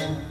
Amen.